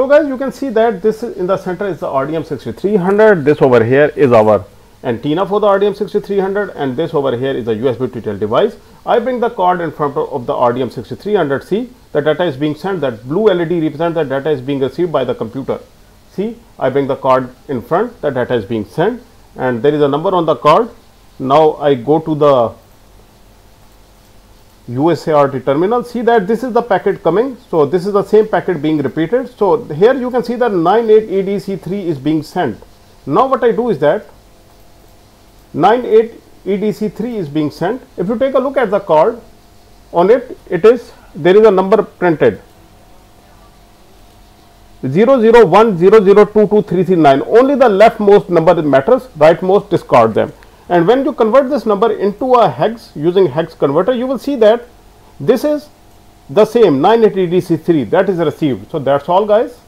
So guys, you can see that this in the center is the RDM6300. This over here is our antenna for the RDM6300 and this over here is a USB TTL device. I bring the card in front of the RDM6300. See, the data is being sent. That blue LED represents that data is being received by the computer. See, I bring the card in front. The data is being sent, and there is a number on the card. Now I go to the USART terminal see that this is the packet coming. So, this is the same packet being repeated. So, here you can see that 98 EDC3 is being sent. Now, what I do is that 98 EDC3 is being sent. If you take a look at the card on it, it is there is a number printed 00100223339 only the leftmost number matters rightmost discard them and when you convert this number into a hex using hex converter, you will see that this is the same 980DC3 that is received. So, that is all guys.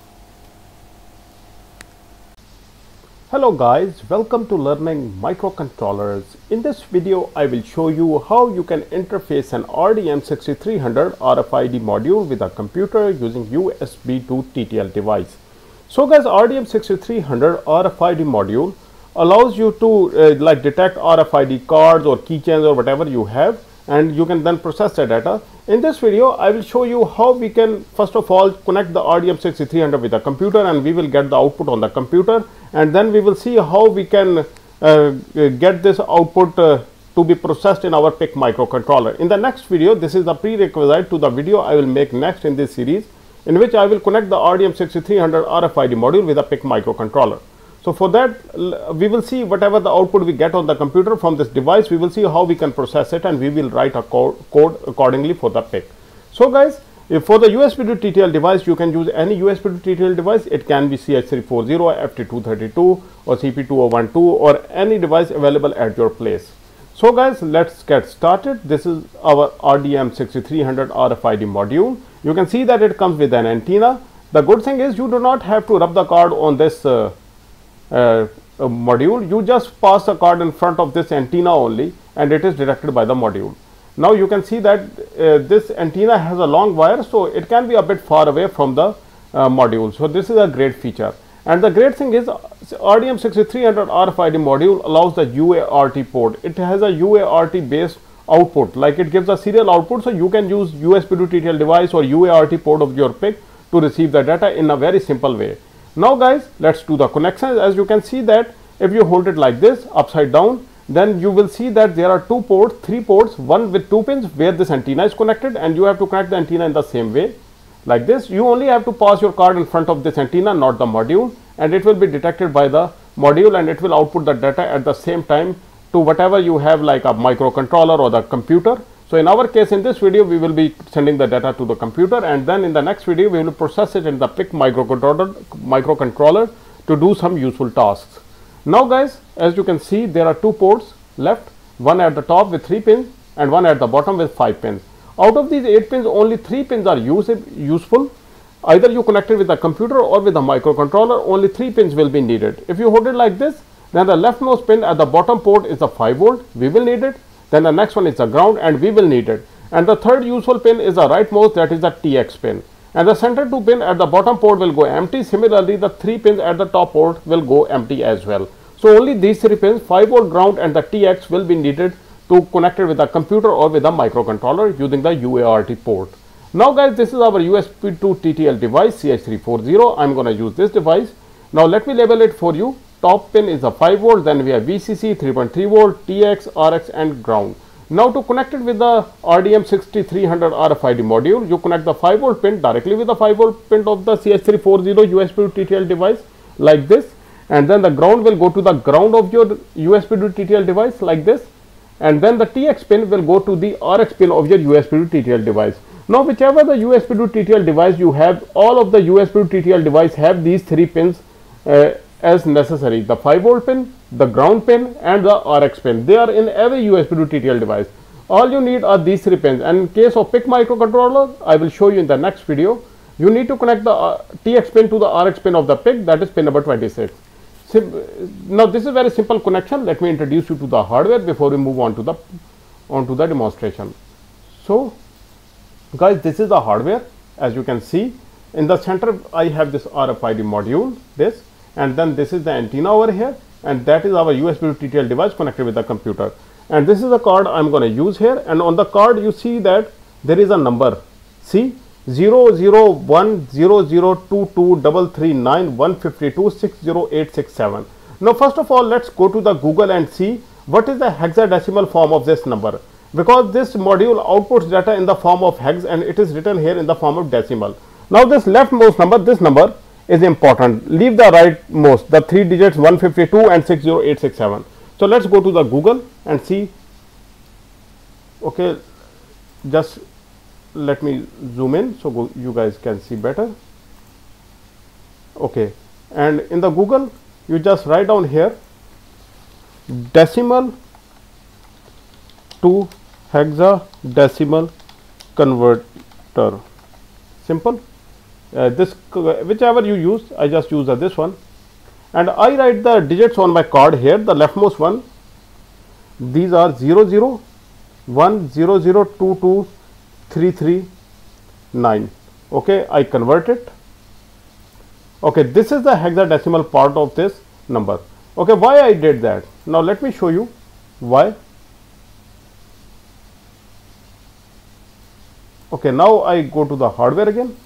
Hello guys, welcome to learning microcontrollers. In this video, I will show you how you can interface an RDM6300 RFID module with a computer using USB to TTL device. So guys, RDM6300 RFID module allows you to uh, like detect RFID cards or keychains or whatever you have and you can then process the data. In this video, I will show you how we can first of all connect the RDM6300 with a computer and we will get the output on the computer and then we will see how we can uh, get this output uh, to be processed in our PIC microcontroller. In the next video, this is the prerequisite to the video I will make next in this series in which I will connect the RDM6300 RFID module with a PIC microcontroller. So, for that we will see whatever the output we get on the computer from this device, we will see how we can process it and we will write a co code accordingly for the PIC. So, guys if for the USB to TTL device you can use any USB to TTL device, it can be CH340, FT232 or CP2012 or any device available at your place. So, guys let us get started. This is our RDM6300 RFID module. You can see that it comes with an antenna. The good thing is you do not have to rub the card on this uh, uh, module, you just pass a card in front of this antenna only and it is detected by the module. Now, you can see that uh, this antenna has a long wire, so it can be a bit far away from the uh, module. So, this is a great feature. And the great thing is RDM6300 RFID module allows the UART port. It has a UART based output like it gives a serial output. So, you can use USB to TTL device or UART port of your PIC to receive the data in a very simple way. Now guys, let's do the connections. As you can see that if you hold it like this upside down, then you will see that there are two ports, three ports, one with two pins where this antenna is connected and you have to connect the antenna in the same way like this. You only have to pass your card in front of this antenna, not the module and it will be detected by the module and it will output the data at the same time to whatever you have like a microcontroller or the computer so, in our case in this video we will be sending the data to the computer and then in the next video we will process it in the PIC microcontroller, microcontroller to do some useful tasks. Now guys as you can see there are two ports left one at the top with 3 pins and one at the bottom with 5 pins. Out of these 8 pins only 3 pins are use, useful either you connect it with a computer or with a microcontroller only 3 pins will be needed. If you hold it like this then the leftmost pin at the bottom port is a 5 volt we will need it then the next one is the ground and we will need it. And the third useful pin is the rightmost that is the TX pin. And the center two pin at the bottom port will go empty. Similarly, the three pins at the top port will go empty as well. So only these three pins 5 volt ground and the TX will be needed to connect it with a computer or with a microcontroller using the UART port. Now guys this is our USB to TTL device CH340. I am going to use this device. Now let me label it for you top pin is a 5 volt then we have VCC 3.3 volt TX RX and ground now to connect it with the RDM6300 RFID module you connect the 5 volt pin directly with the 5 volt pin of the CH340 USB to TTL device like this and then the ground will go to the ground of your USB to TTL device like this and then the TX pin will go to the RX pin of your USB to TTL device. Now whichever the USB to TTL device you have all of the USB to TTL device have these three pins uh, as necessary. The 5 volt pin the ground pin and the RX pin. They are in every USB to TTL device. All you need are these three pins. And in case of PIC microcontroller I will show you in the next video you need to connect the uh, TX pin to the RX pin of the PIC that is pin number 26 Sim now this is very simple connection. Let me introduce you to the hardware before we move on to the on to the demonstration. So guys this is the hardware. As you can see in the center I have this RFID module this and then this is the antenna over here and that is our USB TTL device connected with the computer. And this is the card I'm going to use here. And on the card you see that there is a number. See? 0 0 1 0 0 2 2 double 3 9 152 60867 now first of all let's go to the google and see what is the hexadecimal form of this number. Because this module outputs data in the form of hex and it is written here in the form of decimal. Now this leftmost number this number is important. Leave the rightmost the three digits 152 and 60867 so let's go to the google and see. Okay just let me zoom in so go, you guys can see better. Okay and in the google you just write down here decimal to hexadecimal converter. Simple uh, this whichever you use i just use uh, this one. And i write the digits on my card here the leftmost one. These are 0 0 1 0 0 2 2 339 okay I convert it. Okay this is the hexadecimal part of this number. Okay why I did that? Now let me show you why. Okay now I go to the hardware again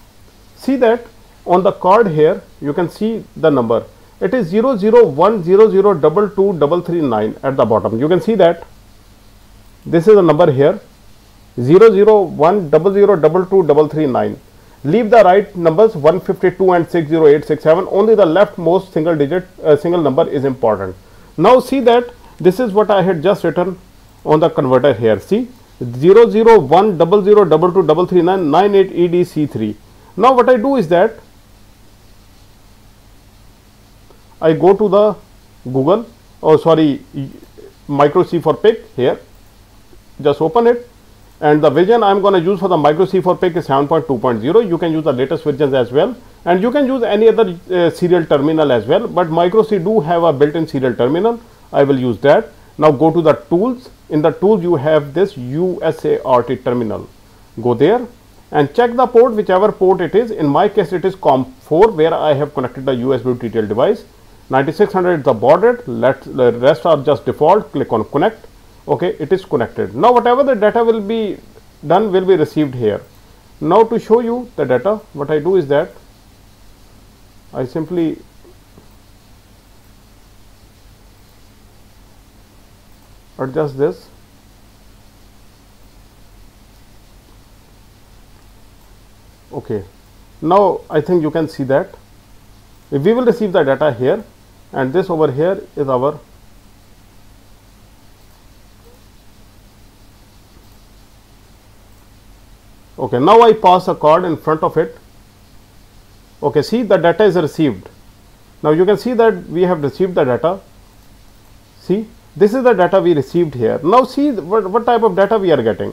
see that on the card here you can see the number. It is 001002239 at the bottom. You can see that this is the number here 0 0 1 double 0 double 2 double 3 9 leave the right numbers 152 and 60867 only the leftmost single digit uh, single number is important. Now see that this is what i had just written on the converter here. See 0 0 1 double 0 double 2 double 3 9 98 edc3 now what i do is that i go to the google oh sorry mikroC for pic here. Just open it. And the version I am going to use for the mikroC for PIC is 7.2.0 you can use the latest versions as well. And you can use any other uh, serial terminal as well. But mikroC do have a built-in serial terminal. I will use that. Now go to the tools. In the tools you have this USART terminal. Go there and check the port whichever port it is. In my case it is COM4 where I have connected the USB TTL device. 9600 is the baud rate let the rest are just default. Click on connect. Okay it is connected. Now whatever the data will be done will be received here. Now to show you the data what I do is that I simply adjust this okay. Now I think you can see that. If we will receive the data here and this over here is our okay now I pass a card in front of it. Okay see the data is received. Now you can see that we have received the data. See this is the data we received here. Now see what, what type of data we are getting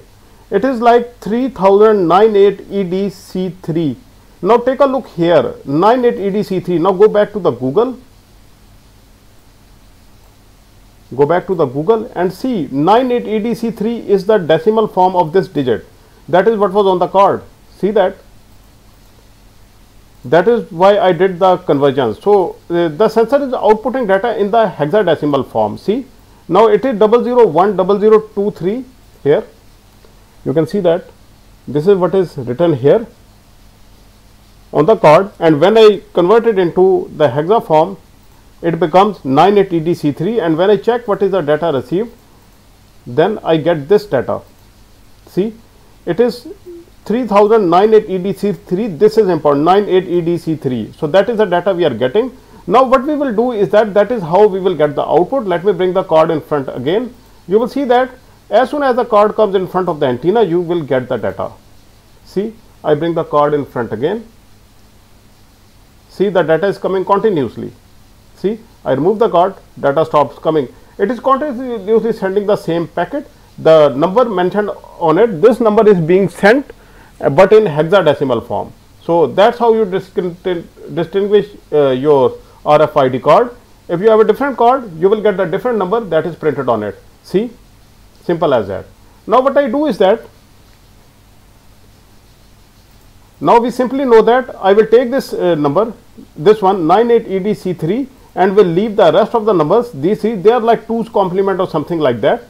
it is like 3098 EDC3 now take a look here. 98 EDC3 now go back to the Google. Go back to the Google and see 98 EDC3 is the decimal form of this digit. That is what was on the card. See that? That is why I did the conversion. So, uh, the sensor is outputting data in the hexadecimal form. See? Now it is double zero one double zero two three here you can see that this is what is written here on the card and when I convert it into the hexa form it becomes 98 EDC3 and when I check what is the data received then I get this data. See it is 3098 EDC3 this is important 98 EDC3 so that is the data we are getting. Now what we will do is that that is how we will get the output. Let me bring the card in front again. You will see that as soon as the card comes in front of the antenna you will get the data. See I bring the card in front again. See the data is coming continuously. See I remove the card data stops coming. It is continuously sending the same packet. The number mentioned on it this number is being sent uh, but in hexadecimal form. So that's how you distinguish uh, your RFID card. If you have a different card you will get a different number that is printed on it. See simple as that now what I do is that Now we simply know that I will take this uh, number, this one 98EDC3 and will leave the rest of the numbers these they are like 2's complement or something like that.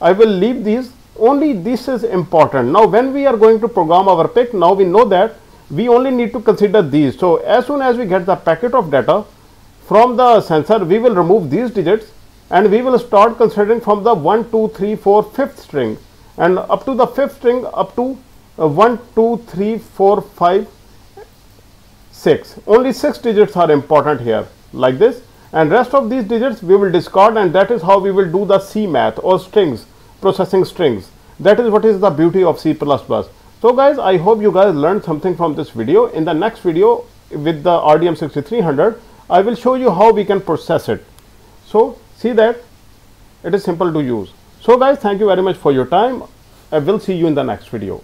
I will leave these only this is important. Now when we are going to program our PIC now we know that we only need to consider these. So as soon as we get the packet of data from the sensor we will remove these digits and we will start considering from the 1, 2, 3, 4, 5th string and up to the 5th string up to uh, 1, 2, 3, 4, 5, 6. Only 6 digits are important here like this and rest of these digits we will discard and that is how we will do the C math or strings processing strings. That is what is the beauty of C++. So guys I hope you guys learned something from this video. In the next video with the RDM6300 I will show you how we can process it. So see that it is simple to use. So guys thank you very much for your time. I will see you in the next video.